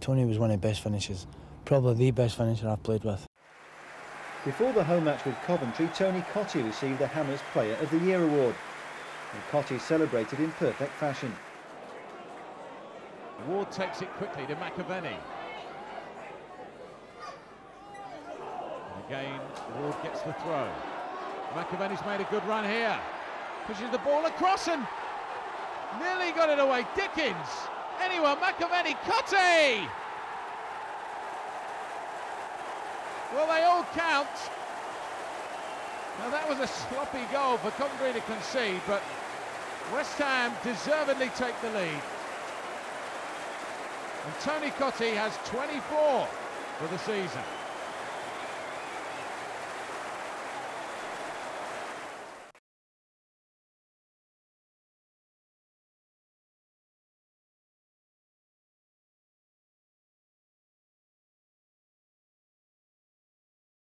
Tony was one of the best finishers, probably the best finisher I've played with. Before the home match with Coventry, Tony Cottee received the Hammers Player of the Year award. And Cottee celebrated in perfect fashion. Ward takes it quickly to McAvennie. And again, Ward gets the throw. McAvennie's made a good run here. Pushes the ball across and nearly got it away. Dickens. Anyone, McAvennie, Cottee! Well, they all count. Now that was a sloppy goal for Coventry to concede, but West Ham deservedly take the lead. And Tony Cottee has 24 for the season.